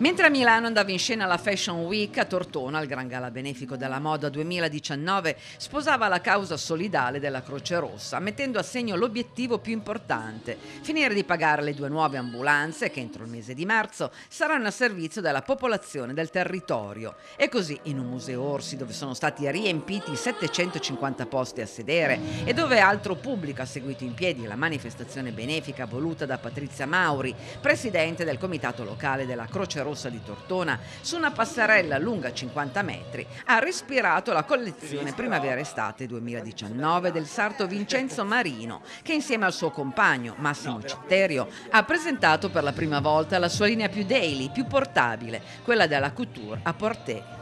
Mentre a Milano andava in scena la Fashion Week, a Tortona, il Gran Gala Benefico della Moda 2019, sposava la causa solidale della Croce Rossa, mettendo a segno l'obiettivo più importante, finire di pagare le due nuove ambulanze che entro il mese di marzo saranno a servizio della popolazione del territorio. E così in un museo Orsi dove sono stati riempiti 750 posti a sedere e dove altro pubblico ha seguito in piedi la manifestazione benefica voluta da Patrizia Mauri, presidente del comitato locale della Croce Rossa Rossa di Tortona, su una passerella lunga 50 metri, ha respirato la collezione Primavera-Estate 2019 del sarto Vincenzo Marino, che insieme al suo compagno Massimo Citterio ha presentato per la prima volta la sua linea più daily, più portabile, quella della Couture a Portée.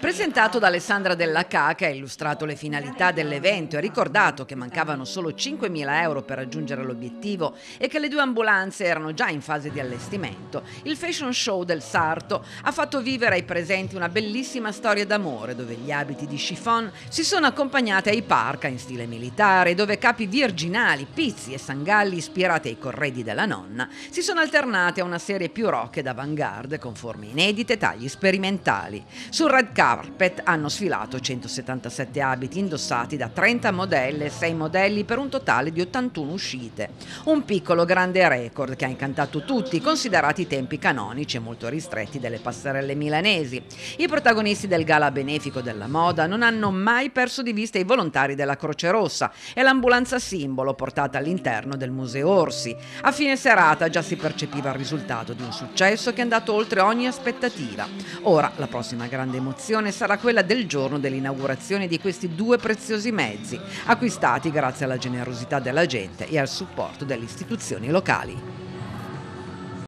Presentato da Alessandra Della Ca, che ha illustrato le finalità dell'evento e ricordato che mancavano solo 5.000 euro per raggiungere l'obiettivo e che le due ambulanze erano già in fase di allestimento, il fashion show del Sarto ha fatto vivere ai presenti una bellissima storia d'amore dove gli abiti di chiffon si sono accompagnati ai parca in stile militare, dove capi virginali, pizzi e sangalli ispirati ai corredi della nonna si sono alternati a una serie più rock ed avant-garde con forme inedite e tagli sperimentali. Sul red carpet carpet hanno sfilato 177 abiti indossati da 30 modelle e 6 modelli per un totale di 81 uscite. Un piccolo grande record che ha incantato tutti, considerati i tempi canonici e molto ristretti delle passerelle milanesi. I protagonisti del gala benefico della moda non hanno mai perso di vista i volontari della Croce Rossa e l'ambulanza simbolo portata all'interno del Museo Orsi. A fine serata già si percepiva il risultato di un successo che è andato oltre ogni aspettativa. Ora la prossima grande emozione occasione sarà quella del giorno dell'inaugurazione di questi due preziosi mezzi, acquistati grazie alla generosità della gente e al supporto delle istituzioni locali.